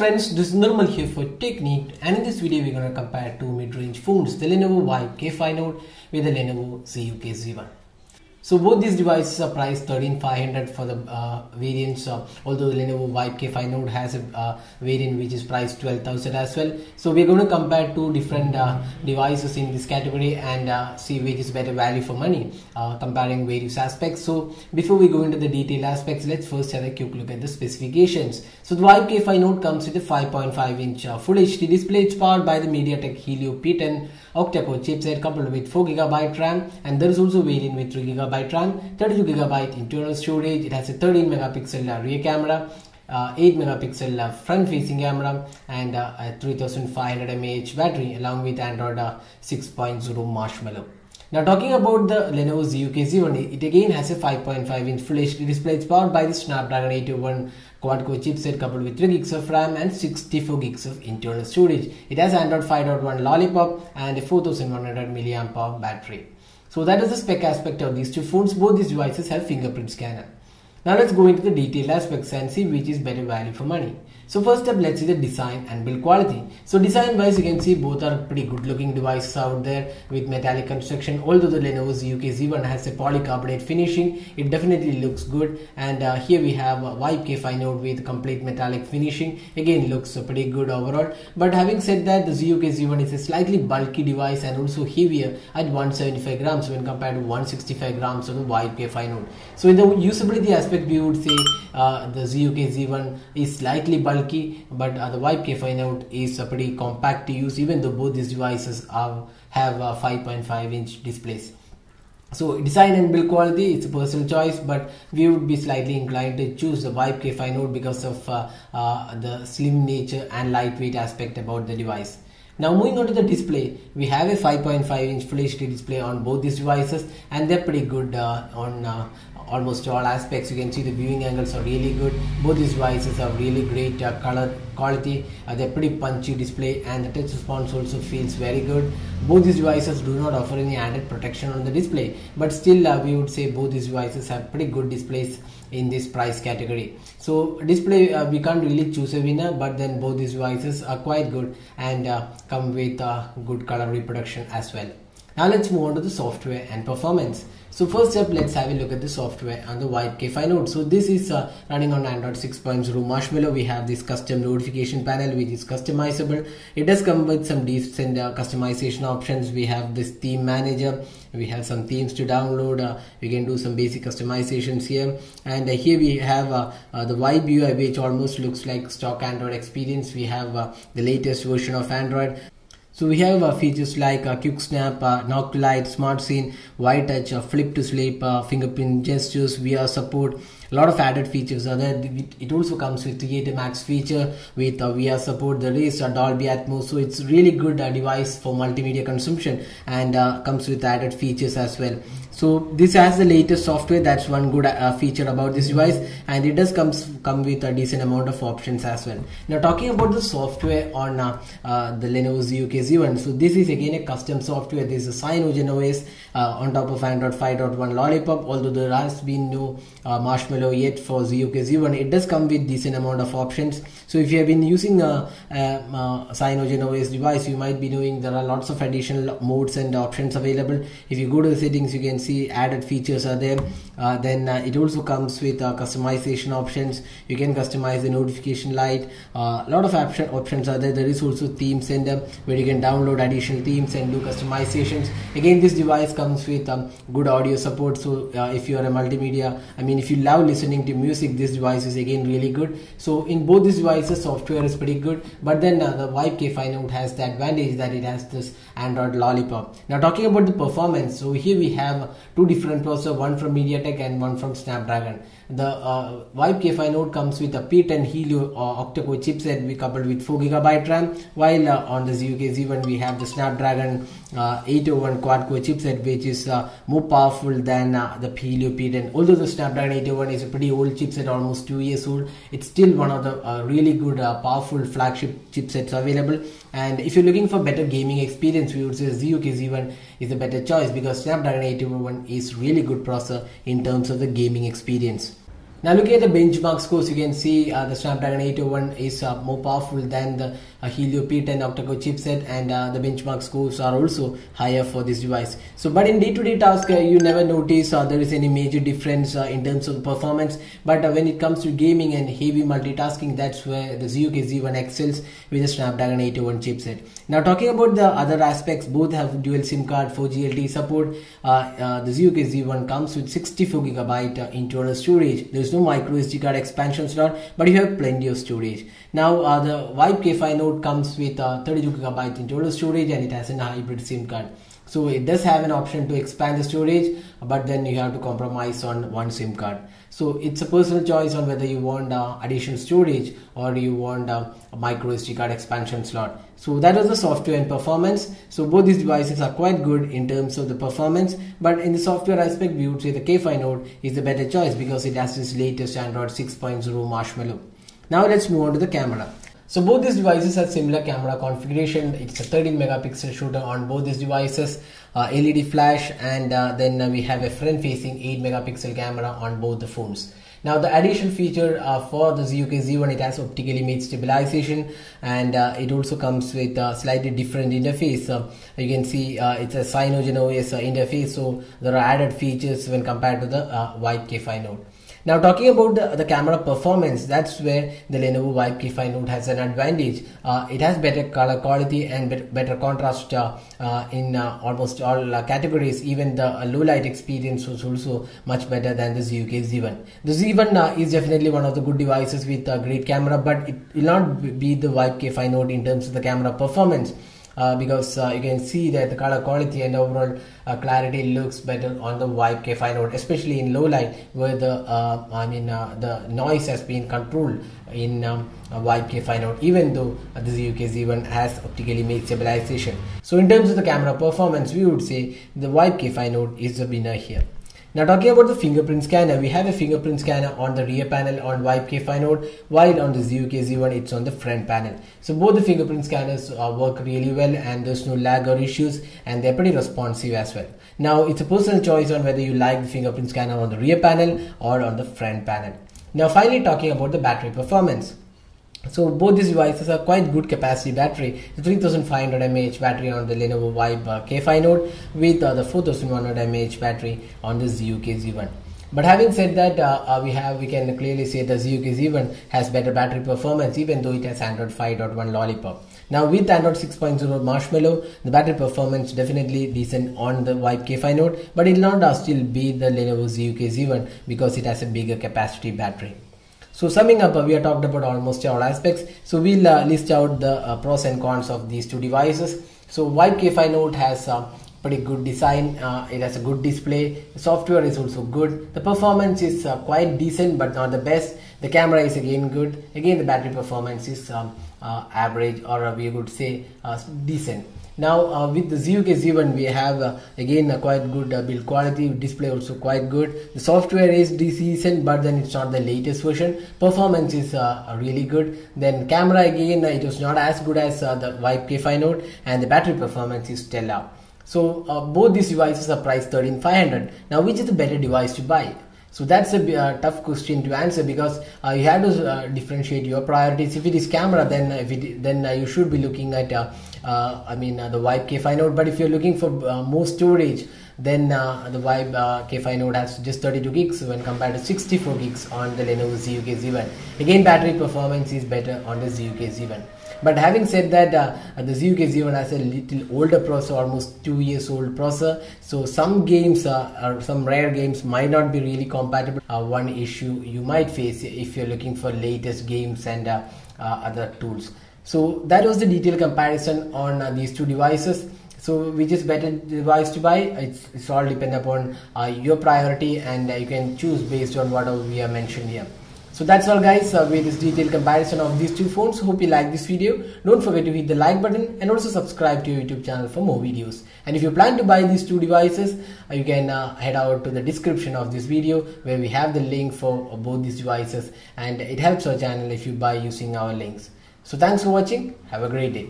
friends, this is Nirmal here for Techniqued and in this video we're going to compare two mid-range phones, the Lenovo Vibe K5 Note with the Lenovo ZUK Z1. So both these devices are priced 13500 for the uh, variants uh, although the Lenovo Vibe K5 Note has a uh, variant which is priced 12000 as well. So we're going to compare two different uh, devices in this category and uh, see which is better value for money uh, comparing various aspects. So before we go into the detailed aspects let's first have a quick look at the specifications. So the Vibe K5 Note comes with a 5.5 inch Full HD display. It's powered by the MediaTek Helio P10 octa-core chipset coupled with 4GB RAM and there is also variant with 3GB RAM, 32GB internal storage. It has a 13 megapixel rear camera, uh, 8 megapixel uh, front facing camera and uh, a 3500 mAh battery along with Android uh, 6.0 Marshmallow. Now talking about the Lenovo ZUK Z1, it again has a 5.5 inch Full HD display. It's powered by the Snapdragon 801 quad-core chipset coupled with 3 gigs of RAM and 64 gigs of internal storage. It has Android 5.1 Lollipop and a 4100 mAh battery. So that is the spec aspect of these two phones. Both these devices have fingerprint scanner. Now let's go into the detailed aspects and see which is better value for money. So first up let's see the design and build quality. So design wise you can see both are pretty good looking devices out there with metallic construction. Although the Lenovo ZUK Z1 has a polycarbonate finishing it definitely looks good and uh, here we have a Vibe K5 Note with complete metallic finishing again looks pretty good overall but having said that the ZUK Z1 is a slightly bulky device and also heavier at 175 grams when compared to 165 grams of the Vibe K5 Note. So in the usability aspect we would say uh, the ZUK Z1 is slightly bulky but uh, the K5 Note is pretty compact to use even though both these devices are, have 5.5 inch displays. So design and build quality it's a personal choice but we would be slightly inclined to choose the Vibe K5 Note because of uh, uh, the slim nature and lightweight aspect about the device. Now moving on to the display, we have a 5.5 inch Full HD display on both these devices and they're pretty good uh, on uh, almost all aspects. You can see the viewing angles are really good. Both these devices have really great uh, color quality. Uh, they're pretty punchy display and the touch response also feels very good. Both these devices do not offer any added protection on the display but still uh, we would say both these devices have pretty good displays in this price category so display uh, we can't really choose a winner but then both these devices are quite good and uh, come with uh, good color reproduction as well now let's move on to the software and performance so first up, let's have a look at the software on the K5 Note. So this is uh, running on Android 6.0 Marshmallow. We have this custom notification panel which is customizable. It does come with some decent uh, customization options. We have this theme manager. We have some themes to download. Uh, we can do some basic customizations here. And uh, here we have uh, uh, the Vibe UI which almost looks like stock Android experience. We have the latest version of Android. So we have uh, features like uh, quick snap, uh, knock light, smart scene, white touch, uh, flip to sleep, uh, fingerprint gestures, VR support. A lot of added features are there. It also comes with Creative Max feature with uh, VR support. There is a Dolby Atmos, so it's really good device for multimedia consumption and comes with added features as well so this has the latest software that's one good uh, feature about this device and it does comes come with a decent amount of options as well. Now talking about the software on uh, uh, the Lenovo ZUK Z1 so this is again a custom software. This is a CyanogenOS uh, on top of Android 5.1 Lollipop although there has been no uh, Marshmallow yet for ZUK Z1 it does come with decent amount of options. So if you have been using a, a, a device you might be knowing there are lots of additional modes and options available. If you go to the settings you can see added features are there uh, then uh, it also comes with uh, customization options. You can customize the notification light. A uh, lot of option, options are there. There is also theme center where you can download additional themes and do customizations. Again this device comes with um, good audio support. So uh, if you are a multimedia i mean if you love listening to music this device is again really good. So in both these devices software is pretty good. But then the Vibe K5 Note has the advantage that it has this Android Lollipop. Now talking about the performance so here we have two different processors, one from MediaTek and one from Snapdragon. The uh, Vibe K5 Note comes with a P10 Helio uh, octa-core chipset we coupled with 4GB RAM, while uh, on the ZUK Z1 we have the Snapdragon uh, 801 quad-core chipset which is uh, more powerful than uh, the Helio P10. Although the Snapdragon 801 is a pretty old chipset, almost two years old, it's still one of the really good powerful flagship chipsets available. And if you're looking for better gaming experience, we would say ZUK Z1 is a better choice because Snapdragon 801 is really good processor in terms of the gaming experience. Now looking at the benchmark scores, you can see uh, the Snapdragon 801 is uh, more powerful than the uh, Helio P10 octa-core chipset and uh, the benchmark scores are also higher for this device. So but in day-to-day -day task, uh, you never notice uh, there is any major difference in terms of performance. But when it comes to gaming and heavy multitasking, that's where the ZUK Z1 excels with the Snapdragon 801 chipset. Now talking about the other aspects, both have dual SIM card, 4G LTE support. the ZUK Z1 comes with 64 gigabyte internal storage. There's no micro SD card expansion slot but you have plenty of storage now uh, the Vibe K5 Note comes with uh, 32 gigabyte internal storage and it has a hybrid SIM card. So it does have an option to expand the storage but then you have to compromise on one sim card. So it's a personal choice on whether you want uh, additional storage or you want uh, a micro sd card expansion slot. So that was the software and performance. So both these devices are quite good in terms of the performance but in the software aspect we would say the k5 note is the better choice because it has this latest android 6.0 marshmallow. Now let's move on to the camera so both these devices have similar camera configuration. It's a 13 megapixel shooter on both these devices, uh, LED flash and uh, then uh, we have a front facing 8 megapixel camera on both the phones. Now the additional feature uh, for the ZUK Z1 it has optically image stabilization and uh, it also comes with a slightly different interface. You can see uh, it's a CyanogenOS interface so there are added features when compared to the uh, Vibe K5 Note. Now talking about the, the camera performance, that's where the Lenovo Vibe K5 Note has an advantage. Uh, it has better color quality and better contrast uh, uh, in uh, almost all uh, categories. Even the uh, low light experience was also much better than the ZUK Z1. The Z1 is definitely one of the good devices with a great camera, but it will not be the Vibe K5 Note in terms of the camera performance because uh, you can see that the color quality and overall uh, clarity looks better on the Vibe K5 Note, especially in low light where the uh, I mean uh, the noise has been controlled in um, Vibe K5 Note, even though the ZUK Z1 has optically image stabilization. So in terms of the camera performance, we would say the Vibe K5 Note is the winner here. Now talking about the fingerprint scanner, we have a fingerprint scanner on the rear panel on Vibe K5 Note, while on the ZUK Z1 it's on the front panel. So both the fingerprint scanners uh, work really well and there's no lag or issues and they're pretty responsive as well. Now it's a personal choice on whether you like the fingerprint scanner on the rear panel or on the front panel. Now finally talking about the battery performance. So both these devices are quite good capacity battery. The 3500 mAh battery on the Lenovo Vibe uh, K5 Note with uh, the 4100 mAh battery on the ZUK Z1. But having said that, uh, uh, we have we can clearly say the ZUK Z1 has better battery performance even though it has Android 5.1 Lollipop. Now with Android 6.0 Marshmallow, the battery performance definitely decent on the Vibe K5 Note, but it will not uh, still be the Lenovo ZUK Z1 because it has a bigger capacity battery. So summing up, uh, we have talked about almost all aspects. So we'll uh, list out the uh, pros and cons of these two devices. So Vibe K5 Note has uh, pretty good design. Uh, it has a good display. The software is also good. The performance is uh, quite decent, but not the best. The camera is again good. Again, the battery performance is um, average, or we would say decent. Now uh, with the ZUK Z1 we have uh, again a quite good uh, build quality, display also quite good. The software is decent but then it's not the latest version. Performance is uh, really good. Then camera again uh, it was not as good as uh, the Vibe K5 Note and the battery performance is stellar. So both these devices are priced 13500 Now which is the better device to buy? So that's a uh, tough question to answer because uh, you have to uh, differentiate your priorities. If it is camera, then if it, then you should be looking at uh, I mean uh, the Vibe K5 Note but if you're looking for uh, more storage then the Vibe K5 Note has just 32 gigs when compared to 64 gigs on the Lenovo ZUK Z1 again battery performance is better on the ZUK Z1 but having said that uh, the ZUK Z1 has a little older processor almost two years old processor. So some games uh, or some rare games might not be really compatible. Uh, one issue you might face if you're looking for latest games and other tools so that was the detailed comparison on uh, these two devices. So which is better device to buy? It's, it's all depend upon uh, your priority and uh, you can choose based on whatever we have mentioned here. So that's all guys uh, with this detailed comparison of these two phones. Hope you like this video. Don't forget to hit the like button and also subscribe to your YouTube channel for more videos. And if you plan to buy these two devices, uh, you can uh, head out to the description of this video where we have the link for both these devices and it helps our channel if you buy using our links. So thanks for watching. Have a great day.